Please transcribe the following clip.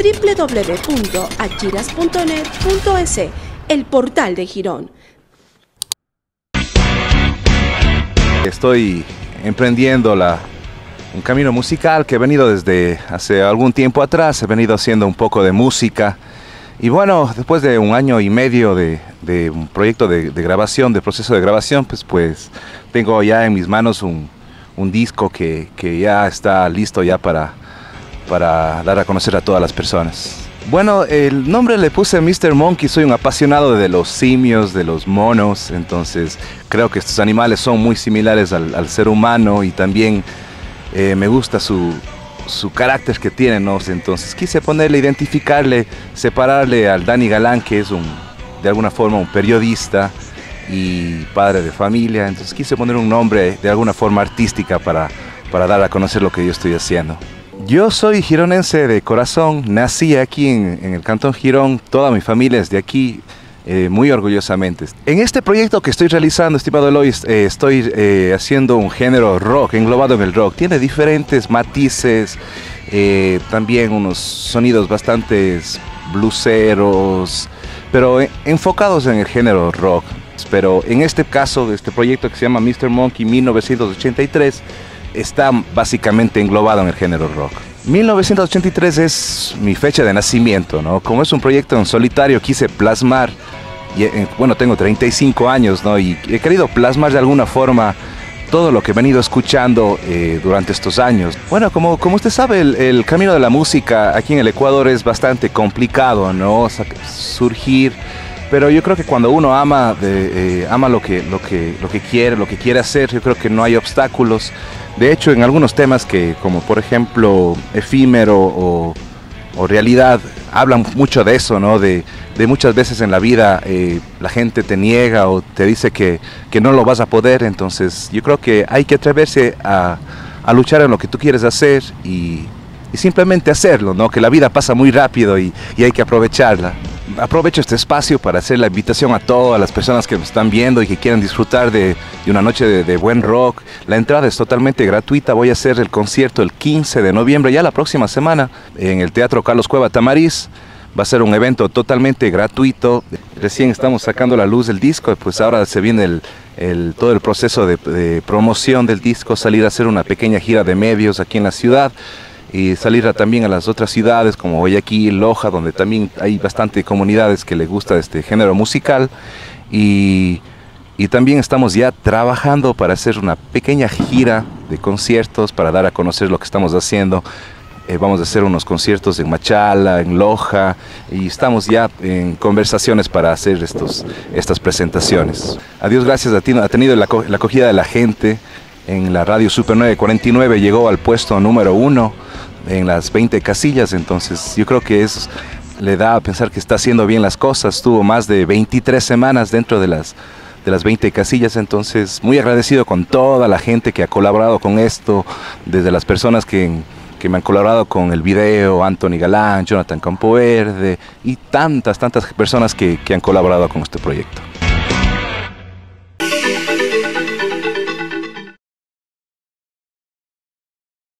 www.achiras.net.es, el portal de Girón. Estoy emprendiendo un camino musical que he venido desde hace algún tiempo atrás, he venido haciendo un poco de música. Y bueno, después de un año y medio de, un proyecto de, grabación, de proceso de grabación, pues, pues tengo ya en mis manos un, disco que, ya está listo ya para, para dar a conocer a todas las personas. Bueno, el nombre le puse Mr. Monkey, soy un apasionado de los simios, de los monos, entonces creo que estos animales son muy similares al, ser humano y también eh, me gusta su, carácter que tienen, ¿no? entonces quise ponerle, identificarle, separarle al Dani Galán, que es un, de alguna forma un periodista y padre de familia, entonces quise poner un nombre de alguna forma artística para, para dar a conocer lo que yo estoy haciendo. Yo soy gironense de corazón, nací aquí en, el Cantón Girón, toda mi familia es de aquí, eh, muy orgullosamente. En este proyecto que estoy realizando, estimado Eloy, eh, estoy eh, haciendo un género rock, englobado en el rock. Tiene diferentes matices, también unos sonidos bastante bluseros, pero enfocados en el género rock. Pero en este caso, este proyecto que se llama Mr. Monkey 1983, está básicamente englobado en el género rock. 1983 es mi fecha de nacimiento, ¿no? Como es un proyecto en solitario, quise plasmar, eh, bueno, tengo 35 años, ¿no? Y he querido plasmar de alguna forma todo lo que he venido escuchando eh, durante estos años. Bueno, como, como usted sabe, el, camino de la música aquí en el Ecuador es bastante complicado, ¿no? surgir, pero yo creo que cuando uno ama, de, eh, ama lo, que, lo, que, lo que quiere, lo que quiere hacer, yo creo que no hay obstáculos. De hecho, en algunos temas que, como por ejemplo, efímero o, realidad, hablan mucho de eso, ¿no? De, muchas veces en la vida eh, la gente te niega o te dice que, no lo vas a poder. Entonces, yo creo que hay que atreverse a, luchar en lo que tú quieres hacer y, simplemente hacerlo, ¿no? Que la vida pasa muy rápido y hay que aprovecharla aprovecho este espacio para hacer la invitación a todas las personas que nos están viendo y que quieran disfrutar de, una noche de, buen rock. La entrada es totalmente gratuita. Voy a hacer el concierto el 15 de noviembre, ya la próxima semana, en el Teatro Carlos Cueva Tamariz. Va a ser un evento totalmente gratuito. Recién estamos sacando la luz del disco, pues ahora se viene todo el proceso de promoción del disco, salir a hacer una pequeña gira de medios aquí en la ciudad y salir también a las otras ciudades como Guayaquil, Loja, donde también hay bastante comunidades que les gusta este género musical y, y también estamos ya trabajando para hacer una pequeña gira de conciertos para dar a conocer lo que estamos haciendo. Eh, vamos a hacer unos conciertos en Machala, en Loja, y estamos ya en conversaciones para hacer estos, estas presentaciones. A Dios gracias, a ti, ha tenido la, la acogida de la gente en la radio Super 949, llegó al puesto número uno en las 20 casillas, entonces yo creo que es, le da a pensar que está haciendo bien las cosas, tuvo más de 23 semanas dentro de las, de las 20 casillas, entonces muy agradecido con toda la gente que ha colaborado con esto, desde las personas que, que me han colaborado con el video, Anthony Galán, Jonathan Campoverde y tantas, tantas personas que, que han colaborado con este proyecto.